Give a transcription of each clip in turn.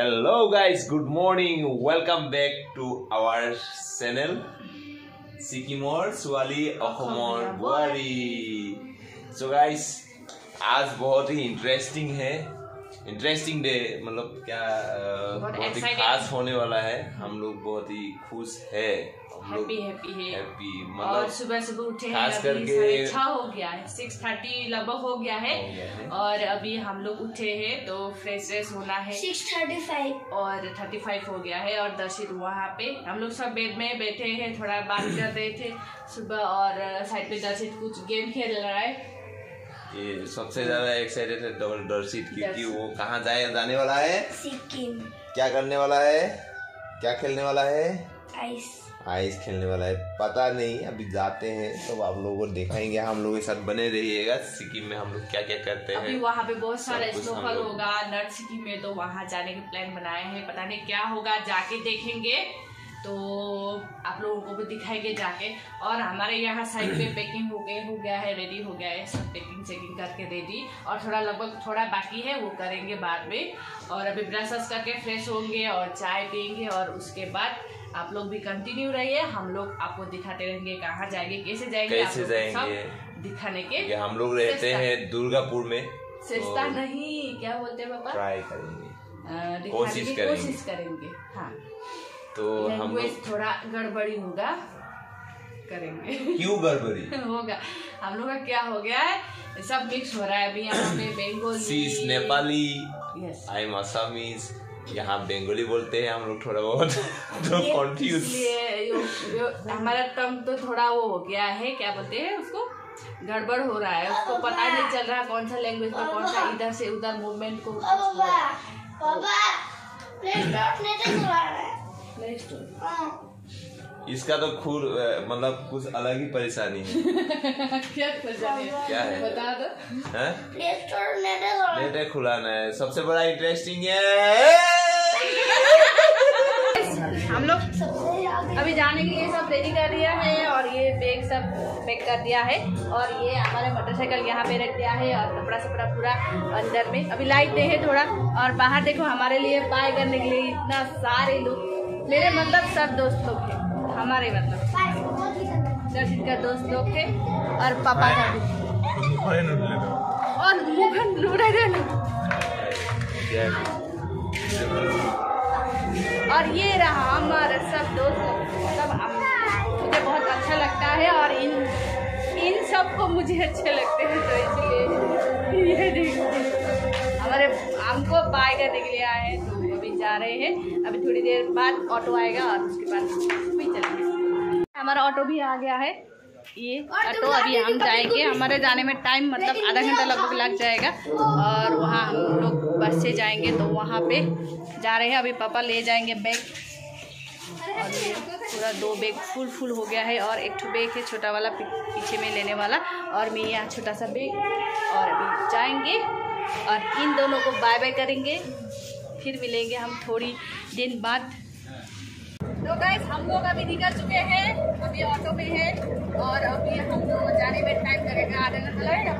Hello guys, good morning. Welcome back to our channel. Sikimor Swali Ahomor Bari. So guys, आज बहुत ही interesting है interesting day मतलब क्या बहुत ही खास होने वाला है। हम लोग बहुत ही खुश है। हम लोग हैप्पी हैप्पी है। हैप्पी और मतलब सुबह सुबह उठे हैं खास करके- साढ़े छह हो गया है सिक्स थर्टी लगभग हो गया है। और अभी हम लोग उठे हैं तो फ्रेश व्रेश होना है। सिक्स थर्टी फाइव और थर्टी फाइव हो गया है और दर्शित वहाँ पे। हम लोग सब बेड में बैठे हैं थोड़ा बात कर रहे थे सुबह और साइड पे दर्शित कुछ गेम खेल रहा है। ये सबसे ज़्यादा एक्साइटेड है डबल डरसीट क्योंकि वो कहाँ जाए जाने वाला है? सिक्किम। क्या करने वाला है? क्या खेलने वाला है? आइस। आइस खेलने वाला है। पता नहीं अभी जाते हैं तो आप लोगों को दिखाएँगे। हम लोग के साथ बने रहिएगा। सिक्किम में हम लोग क्या क्या करते हैं? अभी वहाँ पे बहुत सारा स्नोफॉल होगा नर्थ सिटी में तो वहाँ जाने के प्लान बनाए हैं। पता नहीं क्या होगा जाके देखेंगे। तो आप लोगों को भी दिखाएँगे जाके। और हमारे यहाँ साइड पे पैकिंग हो गए हो गया है रेडी हो गया है। सब पैकिंग चेकिंग करके रेडी और थोड़ा लगभग थोड़ा बाकी है वो करेंगे बाद में। और अभी ब्रश करके फ्रेश होंगे और चाय पियेंगे और उसके बाद आप लोग भी कंटिन्यू रहिए। हम लोग आपको दिखाते रहेंगे कहाँ जाएँगे कैसे जाएँगे कैसे जाएँगे? दिखाने के हम लोग रहते हैं दुर्गापुर में सस्ता नहीं क्या बोलते हैं पापा? ट्राई करेंगे। कोशिश करेंगे। कोशिश करेंगे हाँ। तो हम लोग थोड़ा गड़बड़ी होगा। करेंगे। क्यों गड़बड़ी? होगा। हम लोग का क्या हो गया है? सब मिक्स हो रहा है। अभी यहाँ पे बंगाली नेपाली आई एम असमीज यहाँ बंगाली बोलते हैं हम लोग थोड़ा बहुत। तो यो, हमारा टंग तो थोड़ा वो हो गया है। क्या बोलते हैं उसको? गड़बड़ हो रहा है। उसको पता नहीं चल रहा कौन सा लैंग्वेज में कौन सा इधर से उधर मूवमेंट को पापा पापा प्ले स्टोर है। स्टोर। इसका तो अ, मतलब कुछ अलग ही परेशानी है। क्या परेशानी है? क्या है? बता दो। प्ले स्टोर है खुलाना है। सबसे बड़ा इंटरेस्टिंग है। हम लोग अभी जाने के लिए सब रेडी कर दिया है और ये बैग सब पैक कर दिया है। और ये हमारे मोटरसाइकिल यहाँ पे रख दिया है और कपड़ा सपड़ा पूरा अंदर में। अभी लाइट दे है थोड़ा। और बाहर देखो हमारे लिए बाय करने के लिए इतना सारे लोग मेरे मतलब सब दोस्त लोग थे हमारे मतलब। दर्शित का दोस्त लोग थे और पापा का भी। और नूरन और ये रहा हमारा सब दोस्त। सब मुझे बहुत अच्छा लगता है और इन इन सबको मुझे अच्छे लगते हैं तो इसलिए ये देखिए। हमारे हमको बाय करने के लिए आए जा रहे हैं। अभी थोड़ी देर बाद ऑटो आएगा और उसके बाद भी चलेंगे। हमारा ऑटो भी आ गया है। ये ऑटो अभी हम जाएँगे। हमारे जाने में टाइम मतलब आधा घंटा लगभग लग जाएगा। और वहाँ हम लोग बस से जाएँगे तो वहाँ पे जा रहे हैं। अभी पापा ले जाएँगे बैग और ये पूरा दो बैग फुल फुल हो गया है और एक ठो बैग है छोटा वाला पीछे में लेने वाला। और मैं यहाँ छोटा सा बैग और अभी जाएँगे। और इन दोनों को बाय बाय करेंगे। फिर मिलेंगे हम थोड़ी दिन बाद। तो गाइस हम लोग अभी निकल चुके हैं, अभी ऑटो में है, और अभी हम लोग जाने में टाइम लगेगा आधा घंटा लगेगा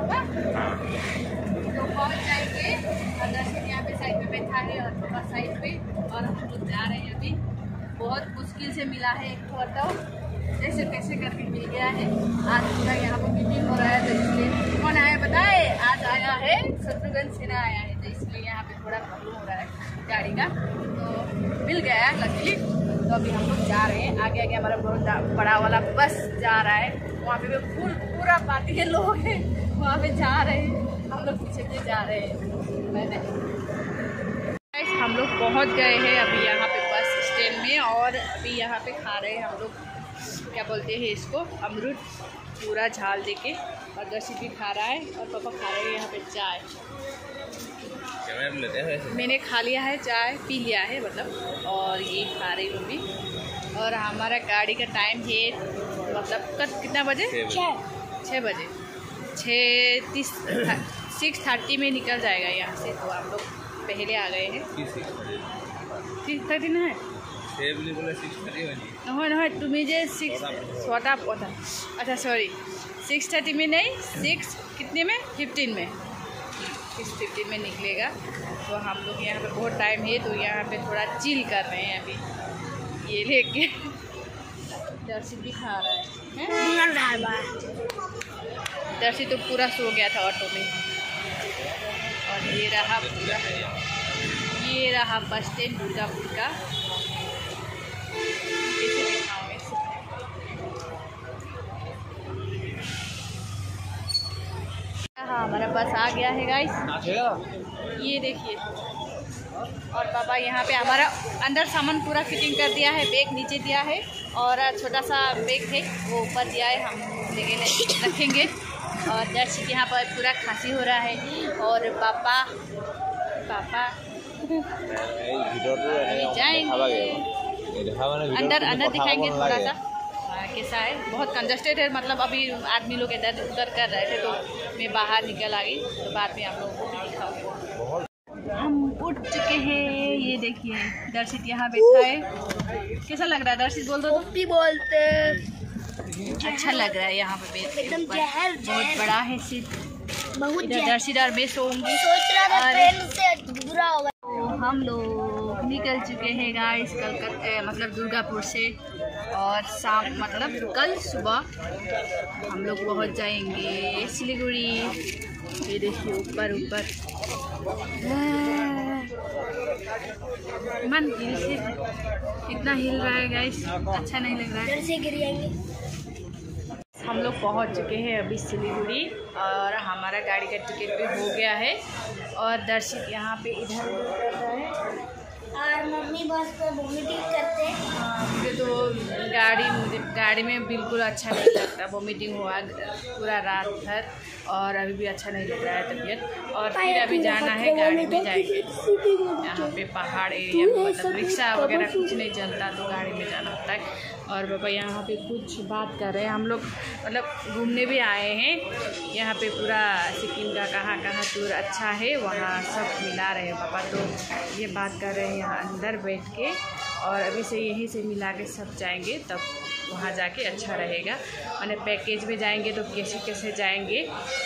तो पहुँच जाएँगे और दर्शन यहाँ पे साइड पे बैठा है, और पापा साइड पे, और हम लोग जा रहे हैं अभी। बहुत मुश्किल से मिला है एक ऑटो जैसे कैसे करके मिल गया है। आज पूरा यहाँ पर मीटिंग हो रहा है तो इसलिए कौन आया बताए? आज आया है शत्रुघ्न सिन्हा आया है तो इसलिए यहाँ पे थोड़ा प्रॉब्लम हो रहा है। गाड़ी का तो मिल गया है लकीली तो अभी हम लोग जा रहे हैं। आगे आगे हमारा बहुत बड़ा वाला बस जा रहा है। वहाँ पे भी फुल, पूरा पार्टी के लोग हैं। वहाँ पे जा रहे हैं। हम लोग पीछे पीछे जा रहे हैं। मैंने हम लोग पहुँच गए हैं अभी यहाँ पे बस स्टैंड में और अभी यहाँ पे खा रहे हैं हम लोग। क्या बोलते हैं इसको? अमरूद पूरा झाल दे के और दर्शित भी खा रहा है और पापा खा रहे हैं यहाँ पे चाय मैंने खा लिया है चाय पी लिया है मतलब और ये खा रही हूँ भी और हमारा गाड़ी का टाइम है मतलब कब कितना बजे छः बजे छः तीस सिक्स थर्टी में निकल जाएगा यहाँ से तो हम लोग पहले आ गए हैं सिक्स थर्टी ना है নহয় নহয় তুমি যে सिक्स ছটা पौधा अच्छा सॉरी सिक्स थर्टी में नहीं सिक्स कितने में? फिफ्टीन में। सिक्स फिफ्टीन में निकलेगा। तो हम लोग यहाँ पे बहुत टाइम है तो यहाँ पे थोड़ा चिल कर रहे हैं अभी। ये लेके। दर्शी भी खा रहा है। हैं? दर्शी तो पूरा सो गया था ऑटो में। और ये रहा पूरा। ये रहा बस स्टैंड दुर्गापुर का। कैसे दिखाऊँ इसे? हाँ हमारा बस आ गया है गाइस ये देखिए। और पापा यहाँ पे हमारा अंदर सामान पूरा फिटिंग कर दिया है बैग नीचे दिया है और छोटा सा बैग है वो ऊपर दिया है हम लेके ले- रखेंगे। और दर्शक यहाँ पर पूरा खांसी हो रहा है और पापा पापा जाएँगे। अंदर अंदर दिखाएँगे थोड़ा सा। कैसा है। बहुत कंजस्टेड है मतलब अभी आदमी लोग इधर उधर कर रहे थे तो मैं बाहर निकल आ गई तो बाद में आप लोगों को भी हम उठ चुके हैं ये देखिए दर्शित यहाँ बैठा है। कैसा लग रहा है? दर्शित बोल दो तो। भी बोलते अच्छा लग रहा है यहाँ पे बैठ एकदम जहर बहुत बड़ा है सीट बहुत दर्शित और मैं सोऊँगी। सोच रहा था ट्रेन से बुरा होगा। तो हम लोग निकल चुके हैं गाइस कलकत्ता मतलब दुर्गापुर से। और शाम मतलब कल सुबह हम लोग पहुँच जाएँगे सिलीगुड़ी। ये देखिए ऊपर ऊपर। मन हिल से इतना हिल रहा है गाइस अच्छा नहीं लग रहा है। से गिर जाएँगे हम लोग पहुँच चुके हैं अभी सिलीगुड़ी और हमारा गाड़ी का टिकट भी हो गया है। और दर्शक यहाँ पे इधर है और मम्मी बस पे वोमिटिंग करते हैं। हाँ, मुझे तो गाड़ी मुझे गाड़ी में बिल्कुल अच्छा नहीं लगता। वोमिटिंग हुआ पूरा रात भर और अभी भी अच्छा नहीं लग रहा है तबीयत। और फिर अभी जाना है गाड़ी में जाएँगे। यहाँ पे पहाड़ एरिया में मतलब रिक्शा वगैरह कुछ नहीं चलता तो गाड़ी में जाना होता है। और पापा यहाँ पे कुछ बात कर रहे हैं। हम लोग मतलब घूमने भी आए हैं। यहाँ पे पूरा सिक्किम का कहाँ कहाँ टूर अच्छा है, वहाँ सब मिला रहे हैं पापा। तो ये बात कर रहे हैं यहाँ अंदर बैठ के और अभी से यहीं से मिला के सब जाएँगे, तब वहाँ जाके अच्छा रहेगा। मैंने पैकेज में जाएँगे तो कैसे कैसे जाएँगे,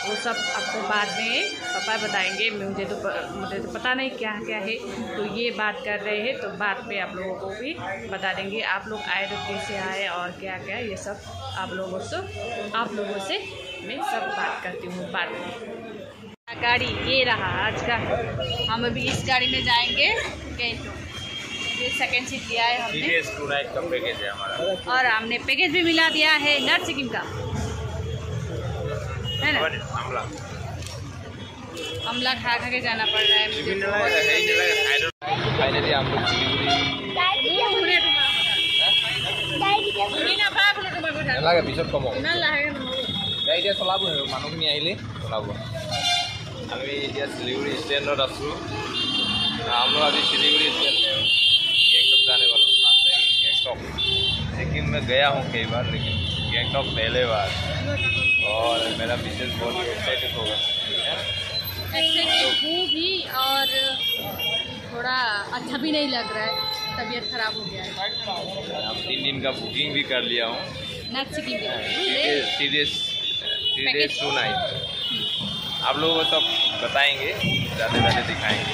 वो सब आपको बाद में पापा बताएँगे। मुझे तो मुझे तो पता नहीं क्या क्या है। तो ये बात कर रहे हैं तो बाद में आप लोगों को भी बता देंगे। आप लोग आए तो कैसे आए और क्या क्या, ये सब आप लोगों से, आप लोगों से मैं सब बात करती हूँ बाद में। गाड़ी ये रहा आज का। हम अभी इस गाड़ी में जाएँगे गैंगटोक ये सेकेंड सीट लिया है हमने। टू नाइट का पैकेज है हमारा। और हमने पैकेज भी मिला दिया है नर्थ सिक्किम का। है ना? अमला खा खा के जाना पड़ रहा है मुझे। फाइनली हम लोग শিলিগুড়ি নালাগে পিছত ক'ব গাড়ী এতিয়া চলাব মানুহখিনি আহিলে চলাব আমি এতিয়া শিলিগুড়ি ষ্টেণ্ডত আছোঁ আমরা আজি শিলিগুড়ি जाने वाला हूँ गैंगटॉक सिक्किम में गया हूँ कई बार लेकिन गैंगटॉक पहले बार। और मेरा मिसेज बहुत एक्साइटेड होगा। ऐसे हूँ भी और थोड़ा अच्छा भी नहीं लग रहा है। तबीयत खराब हो गया है। अब तीन दिन का बुकिंग भी कर लिया हूँ। थ्री टू नाइट आप लोगों को सब बताएँगे जाते जाते दिखाएँगे।